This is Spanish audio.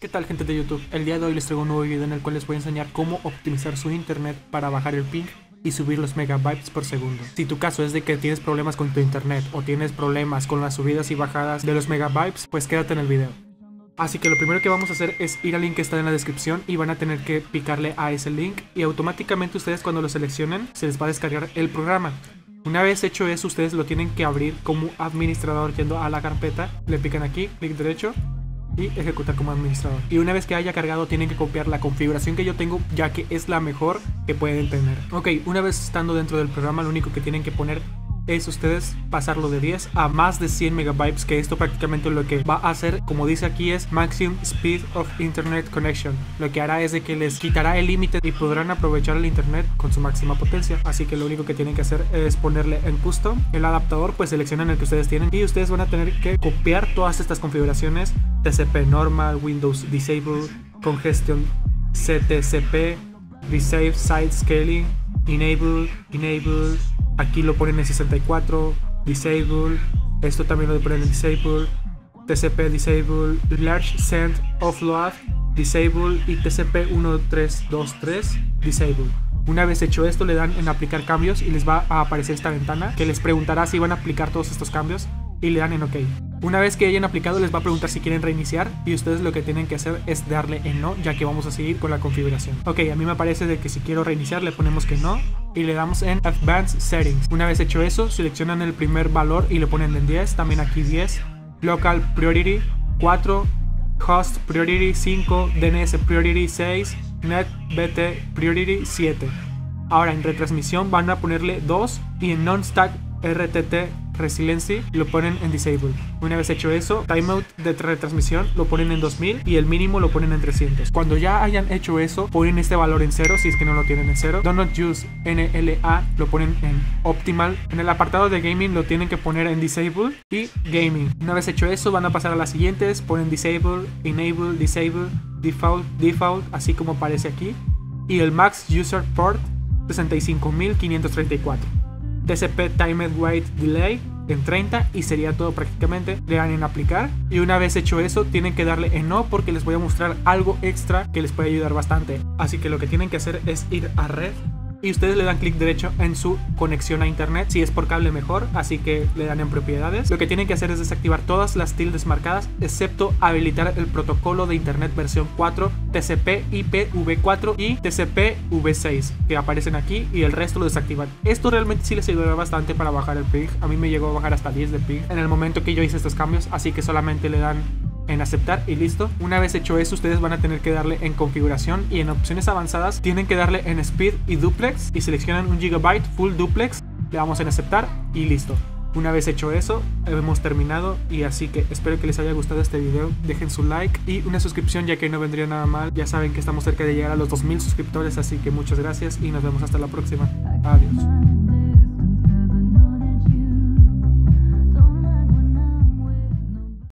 ¿Qué tal gente de YouTube? El día de hoy les traigo un nuevo video en el cual les voy a enseñar cómo optimizar su internet para bajar el ping y subir los megabytes por segundo. Si tu caso es de que tienes problemas con tu internet o tienes problemas con las subidas y bajadas de los megabytes, pues quédate en el video. Así que lo primero que vamos a hacer es ir al link que está en la descripción y van a tener que picarle a ese link y automáticamente ustedes cuando lo seleccionen se les va a descargar el programa. Una vez hecho eso, ustedes lo tienen que abrir como administrador yendo a la carpeta, le pican aquí, clic derecho y ejecutar como administrador. Y una vez que haya cargado tienen que copiar la configuración que yo tengo ya que es la mejor que pueden tener. Ok, una vez estando dentro del programa lo único que tienen que poner es ustedes pasarlo de 10 a más de 100 megabytes que esto prácticamente lo que va a hacer como dice aquí es maximum speed of internet connection. Lo que hará es de que les quitará el límite y podrán aprovechar el internet con su máxima potencia. Así que lo único que tienen que hacer es ponerle en custom el adaptador pues seleccionan el que ustedes tienen y ustedes van a tener que copiar todas estas configuraciones TCP normal windows disable congestion ctcp resave site scaling enable enable Aquí lo ponen en 64, Disable. Esto también lo ponen en Disable. TCP Disable, Large Send Offload, Disable y TCP 1323 Disable. Una vez hecho esto le dan en aplicar cambios y les va a aparecer esta ventana que les preguntará si van a aplicar todos estos cambios y le dan en OK. Una vez que hayan aplicado les va a preguntar si quieren reiniciar y ustedes lo que tienen que hacer es darle en no ya que vamos a seguir con la configuración. Ok, a mí me parece de que si quiero reiniciar le ponemos que no y le damos en Advanced Settings. Una vez hecho eso, seleccionan el primer valor y le ponen en 10, también aquí 10, Local Priority 4, Host Priority 5, DNS Priority 6, Net BT Priority 7. Ahora en retransmisión van a ponerle 2 y en Non-Stack RTT Resiliency lo ponen en Disable. Una vez hecho eso, Timeout de retransmisión lo ponen en 2000 y el mínimo lo ponen en 300. Cuando ya hayan hecho eso, ponen este valor en 0 si es que no lo tienen en 0. Do not use NLA lo ponen en Optimal. En el apartado de Gaming lo tienen que poner en Disable y Gaming. Una vez hecho eso, van a pasar a las siguientes. Ponen Disable, Enable, Disable, Default, Default, así como aparece aquí. Y el Max User Port 65534. TCP Timed Wait Delay en 30 y sería todo prácticamente. Le dan en aplicar y una vez hecho eso tienen que darle en no porque les voy a mostrar algo extra que les puede ayudar bastante. Así que lo que tienen que hacer es ir a red y ustedes le dan clic derecho en su conexión a internet. Si es por cable mejor, así que le dan en propiedades. Lo que tienen que hacer es desactivar todas las tildes marcadas, excepto habilitar el protocolo de internet versión 4, TCP IPv4 y TCP V6, que aparecen aquí y el resto lo desactivan. Esto realmente sí les ayudará bastante para bajar el ping. A mí me llegó a bajar hasta 10 de ping en el momento que yo hice estos cambios, así que solamente le dan en aceptar y listo. Una vez hecho eso, ustedes van a tener que darle en configuración y en opciones avanzadas tienen que darle en speed y duplex y seleccionan un gigabyte full duplex. Le damos en aceptar y listo. Una vez hecho eso, hemos terminado y así que espero que les haya gustado este video. Dejen su like y una suscripción ya que no vendría nada mal. Ya saben que estamos cerca de llegar a los 2000 suscriptores, así que muchas gracias y nos vemos hasta la próxima. Adiós.